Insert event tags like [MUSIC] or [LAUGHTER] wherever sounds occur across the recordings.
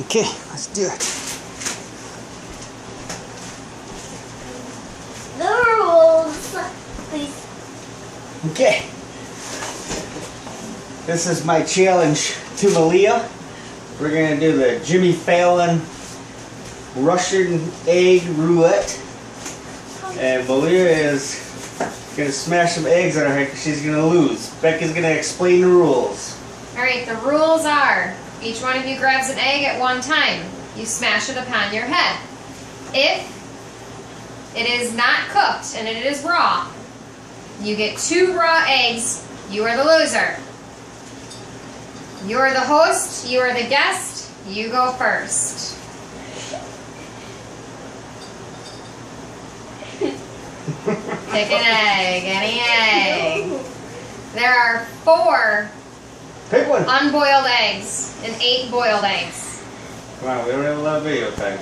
Okay, let's do it. The rules, please. Okay. This is my challenge to Maliyah. We're gonna do the Jimmy Fallon Russian egg roulette. And Maliyah is gonna smash some eggs on her head because she's gonna lose. Becky's gonna explain the rules. Alright, the rules are each one of you grabs an egg at one time. You smash it upon your head. If it is not cooked and it is raw, you get two raw eggs, you are the loser. You are the host, you are the guest, you go first. [LAUGHS] Pick an egg, any egg. There are four Pick one. unboiled eggs and eight boiled eggs. Come on, we don't have a lot of video time.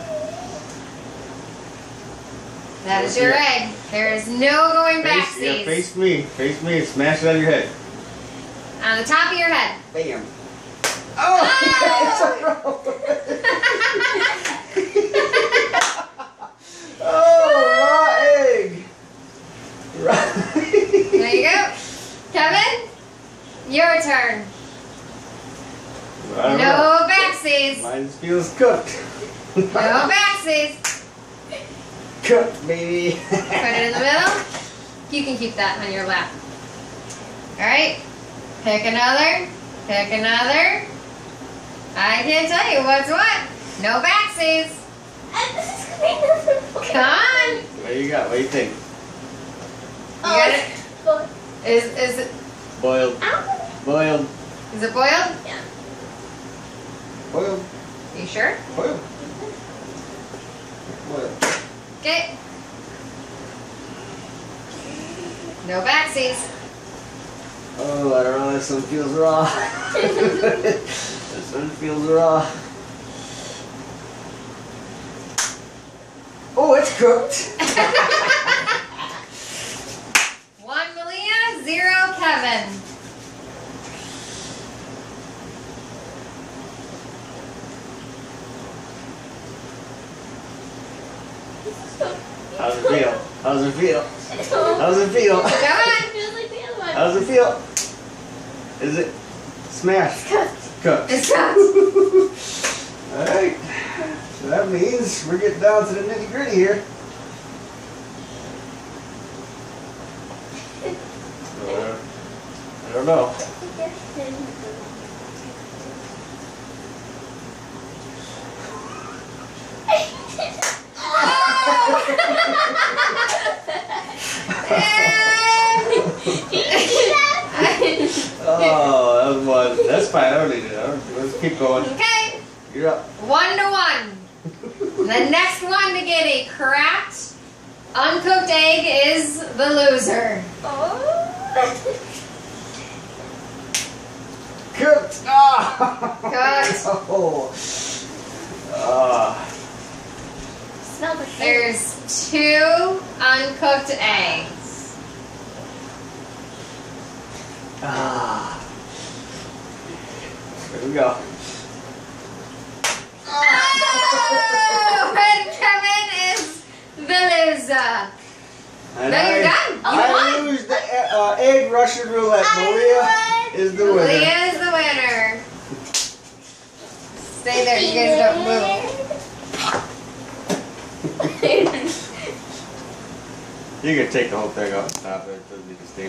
That is your egg. There is no going back, Face, yeah, face me. Face me and smash it on your head. On the top of your head. Bam. Oh! [LAUGHS] [LAUGHS] oh, raw egg. Raw. There you go. Kevin, your turn. I know. No backsies. Mine feels cooked. No backsies. cooked, baby. Put it in the middle. You can keep that on your lap. Alright. Pick another. Pick another. I can't tell you what's what. No backsies. [LAUGHS] Come on. What do you got? What do you think? You got it? Oh, Is, is, it, Boiled. Boiled. is it boiled? Yeah. Boiled. you sure? Boiled. Boiled. Okay. No backsies. Oh, I don't know. This one feels raw. [LAUGHS] this one feels raw. Oh, it's cooked. [LAUGHS] One Maliyah, zero Kevin. How's it feel? How's it feel? How's it feel? [LAUGHS] Come on. Feels like the other one. How's it feel? Is it smashed? Cooked. Cooked. It's [LAUGHS] cooked. Alright. So that means we're getting down to the nitty gritty here. [LAUGHS] Uh, I don't know. Oh, that was one. That's fine. I don't need it. Let's keep going. okay. You're up. One to one. The next one to get a cracked, uncooked egg is the loser. Oh. Cooked. Ah. Cooked. Oh. Ah. Smell the. There's two uncooked eggs. Ah. There we go. Oh, [LAUGHS] and Kevin is the loser. And No, you're I, done. I You won. lose the uh, egg Russian roulette. I Maria is the winner. Leah is the winner. Stay there, you guys don't move. [LAUGHS] You can take the whole thing off and stop it. It doesn't need to stay.